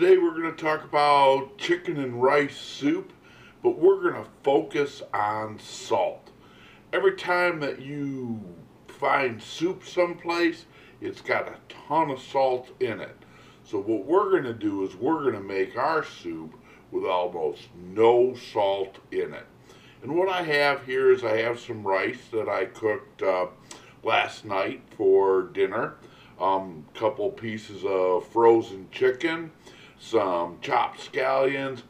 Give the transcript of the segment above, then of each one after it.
we're going to talk about chicken and rice soup, but we're going to focus on salt. Every time that you find soup someplace, it's got a ton of salt in it. So what we're going to do is we're going to make our soup with almost no salt in it. And what I have here is I have some rice that I cooked uh, last night for dinner. A um, couple pieces of frozen chicken, some chopped scallions,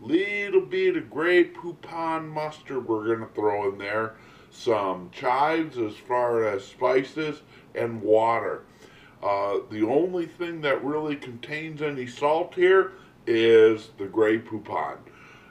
little bit of Grey Poupon mustard we're going to throw in there, some chives as far as spices, and water. Uh, the only thing that really contains any salt here is the Grey Poupon.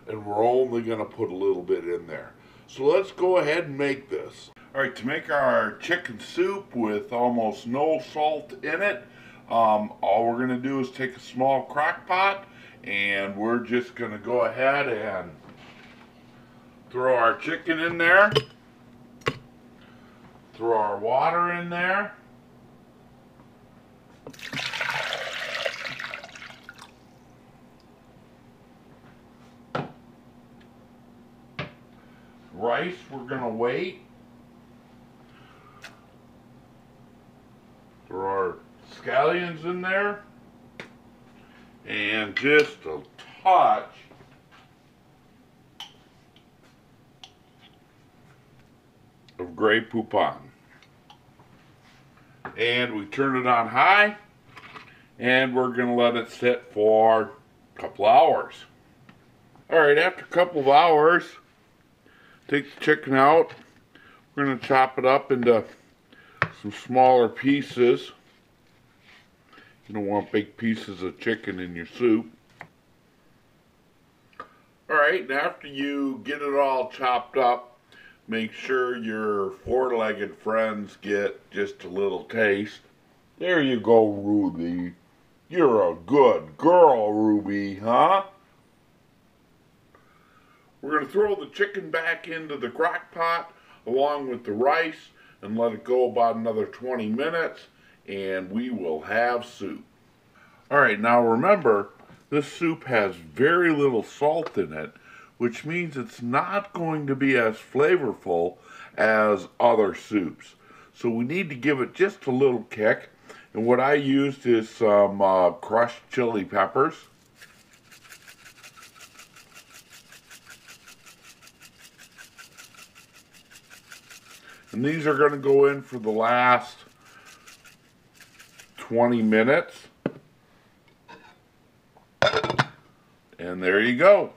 And we're only going to put a little bit in there. So let's go ahead and make this. Alright, to make our chicken soup with almost no salt in it, um, all we're going to do is take a small crock pot and we're just going to go ahead and throw our chicken in there, throw our water in there, rice, we're going to wait. Throw our scallions in there. And just a touch of Grey Poupon. And we turn it on high and we're going to let it sit for a couple hours. Alright, after a couple of hours, take the chicken out. We're going to chop it up into some smaller pieces. You don't want big pieces of chicken in your soup. Alright, and after you get it all chopped up, make sure your four-legged friends get just a little taste. There you go, Ruby. You're a good girl, Ruby, huh? We're going to throw the chicken back into the crock pot along with the rice and let it go about another 20 minutes and we will have soup. Alright, now remember, this soup has very little salt in it, which means it's not going to be as flavorful as other soups. So we need to give it just a little kick and what I used is some uh, crushed chili peppers. And these are going to go in for the last 20 minutes. And there you go.